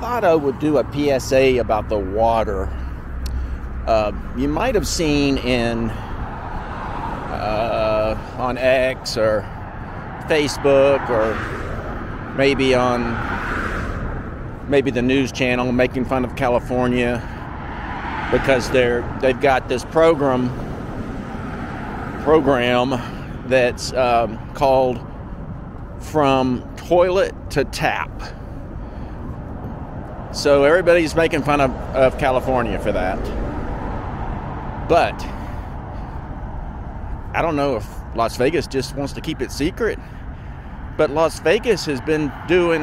thought I would do a PSA about the water. Uh, you might have seen in uh, on X or Facebook or maybe on maybe the news channel making fun of California because they're they've got this program program that's um, called from toilet to tap. So everybody's making fun of, of California for that. But I don't know if Las Vegas just wants to keep it secret. But Las Vegas has been doing,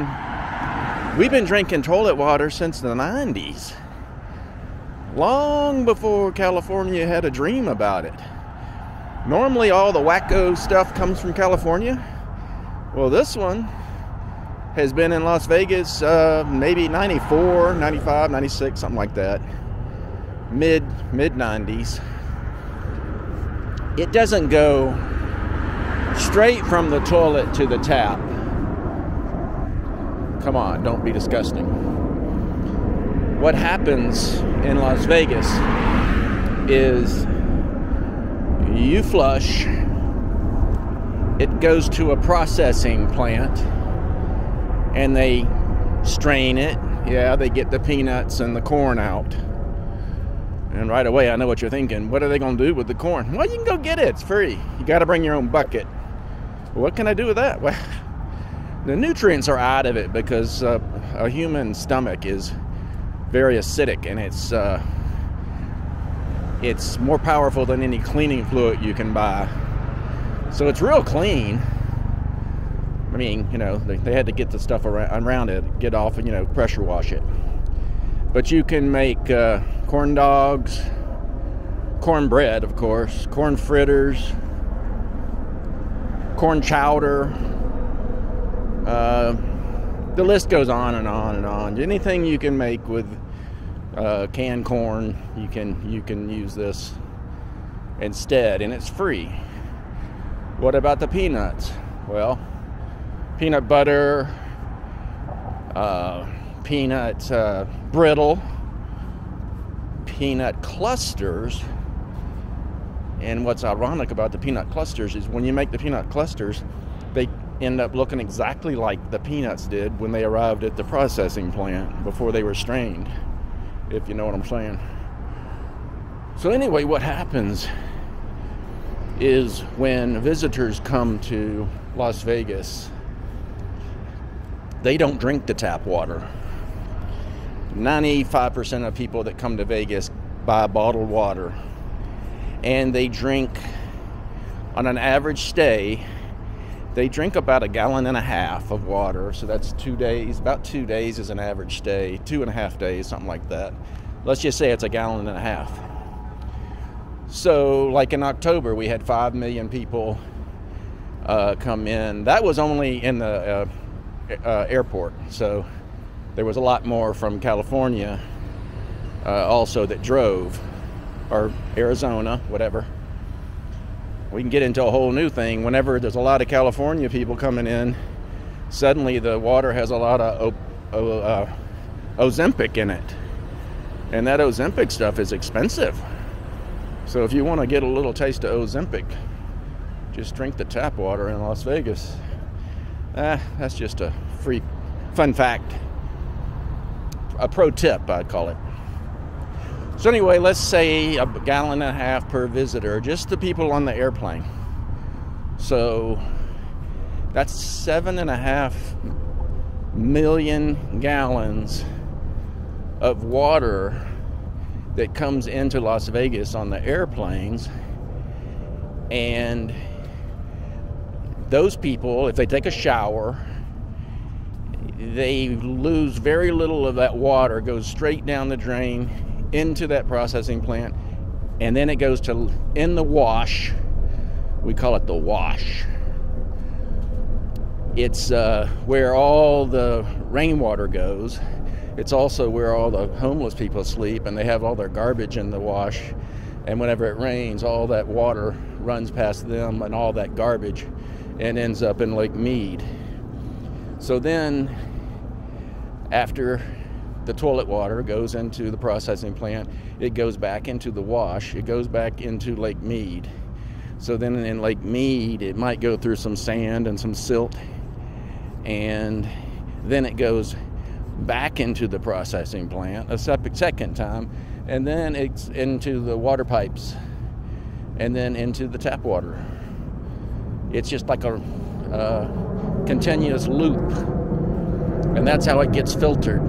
we've been drinking toilet water since the 90s. Long before California had a dream about it. Normally, all the wacko stuff comes from California. Well, this one has been in Las Vegas uh, maybe 94, 95, 96, something like that. Mid mid 90s. It doesn't go straight from the toilet to the tap. Come on, don't be disgusting. What happens in Las Vegas is you flush, it goes to a processing plant, and they strain it. Yeah, they get the peanuts and the corn out. And right away, I know what you're thinking. What are they going to do with the corn? Well, you can go get it. It's free. You got to bring your own bucket. What can I do with that? Well, the nutrients are out of it because uh, a human stomach is very acidic and it's uh, it's more powerful than any cleaning fluid you can buy. So it's real clean. I mean, you know, they, they had to get the stuff around, around it, get off, and you know, pressure wash it. But you can make uh, corn dogs, corn bread, of course, corn fritters, corn chowder. Uh, the list goes on and on and on. Anything you can make with uh, canned corn, you can you can use this instead, and it's free. What about the peanuts? Well, peanut butter, uh, peanut uh, brittle, peanut clusters. And what's ironic about the peanut clusters is when you make the peanut clusters, they end up looking exactly like the peanuts did when they arrived at the processing plant before they were strained if you know what I'm saying. So, anyway, what happens is when visitors come to Las Vegas, they don't drink the tap water. 95% of people that come to Vegas buy bottled water and they drink on an average stay they drink about a gallon and a half of water, so that's two days. About two days is an average stay, two and a half days, something like that. Let's just say it's a gallon and a half. So, like in October, we had five million people uh, come in. That was only in the uh, uh, airport, so there was a lot more from California uh, also that drove, or Arizona, whatever we can get into a whole new thing. Whenever there's a lot of California people coming in, suddenly the water has a lot of uh, Ozempic in it. And that Ozempic stuff is expensive. So if you want to get a little taste of Ozempic, just drink the tap water in Las Vegas. Ah, that's just a free fun fact. A pro tip, I'd call it. So, anyway, let's say a gallon and a half per visitor, just the people on the airplane. So, that's seven and a half million gallons of water that comes into Las Vegas on the airplanes. And those people, if they take a shower, they lose very little of that water, goes straight down the drain into that processing plant, and then it goes to in the wash. We call it the wash. It's uh, where all the rainwater goes. It's also where all the homeless people sleep, and they have all their garbage in the wash. And whenever it rains, all that water runs past them and all that garbage and ends up in Lake Mead. So then, after the toilet water goes into the processing plant. It goes back into the wash. It goes back into Lake Mead. So then in Lake Mead, it might go through some sand and some silt, and then it goes back into the processing plant a second time, and then it's into the water pipes, and then into the tap water. It's just like a, continuous loop, and that's how it gets filtered.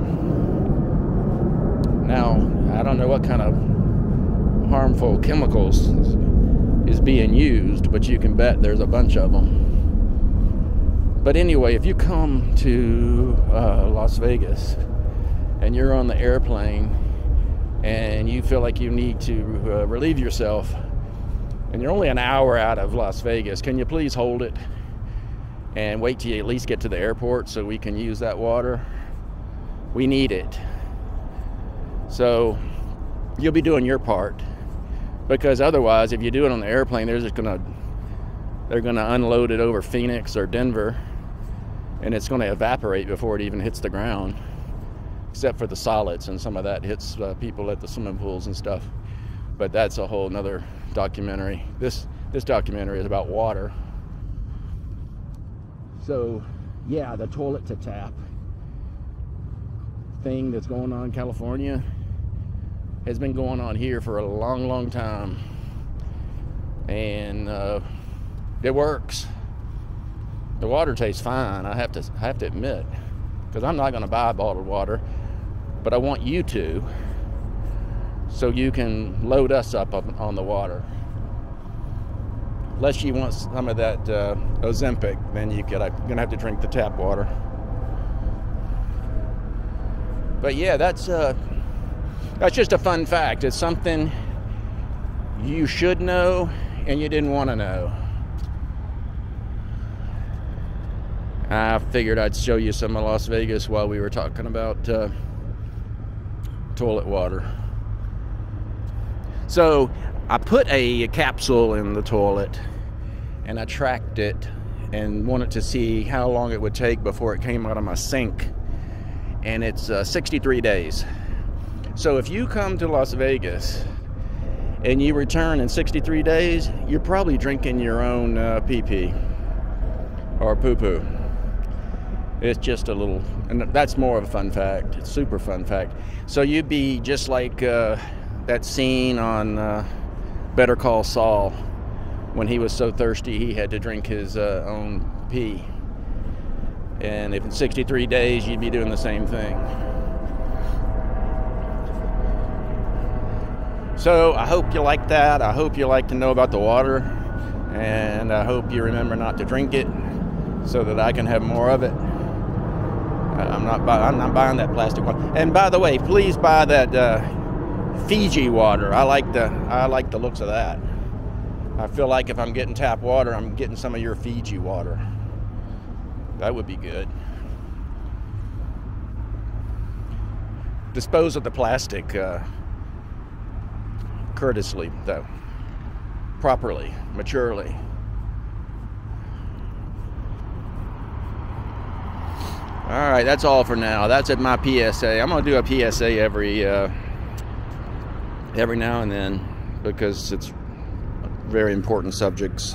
Now, I don't know what kind of harmful chemicals is being used, but you can bet there's a bunch of them. But anyway, if you come to uh, Las Vegas and you're on the airplane and you feel like you need to uh, relieve yourself and you're only an hour out of Las Vegas, can you please hold it and wait till you at least get to the airport so we can use that water? We need it. So you'll be doing your part because otherwise if you do it on the airplane they're just gonna they're gonna unload it over Phoenix or Denver and it's to evaporate before it even hits the ground except for the solids and some of that hits uh, people at the swimming pools and stuff but that's a whole nother documentary. This this documentary is about water. So yeah the toilet to tap thing that's going on in California has been going on here for a long long time. And uh, it works. The water tastes fine. I have to I have to admit, because I'm not going to buy bottled water, but I want you to, so you can load us up on the water. Unless you want some of that uh, Ozempic, then you could, I'm gonna have to drink the tap water. But yeah, that's uh, that's just a fun fact. It's something you should know and you didn't want to know. I figured I'd show you some of Las Vegas while we were talking about uh, toilet water. So I put a capsule in the toilet and I tracked it and wanted to see how long it would take before it came out of my sink. And it's uh, 63 days. So if you come to Las Vegas and you return in 63 days, you're probably drinking your own uh, pee pee or poo poo. It's just a little, and that's more of a fun fact. It's super fun fact. So you'd be just like uh, that scene on uh, Better Call Saul when he was so thirsty he had to drink his uh, own pee. And if in 63 days you'd be doing the same thing. So I hope you like that. I hope you like to know about the water. And I hope you remember not to drink it so that I can have more of it. I'm not buy, I'm not buying that plastic one. And by the way, please buy that uh, Fiji water. I like the I like the looks of that. I feel like if I'm getting tap water, I'm getting some of your Fiji water. That would be good. Dispose of the plastic uh, courteously, though, properly, maturely. All right, that's all for now. That's at my PSA. I'm gonna do a PSA every uh, every now and then because it's very important subjects.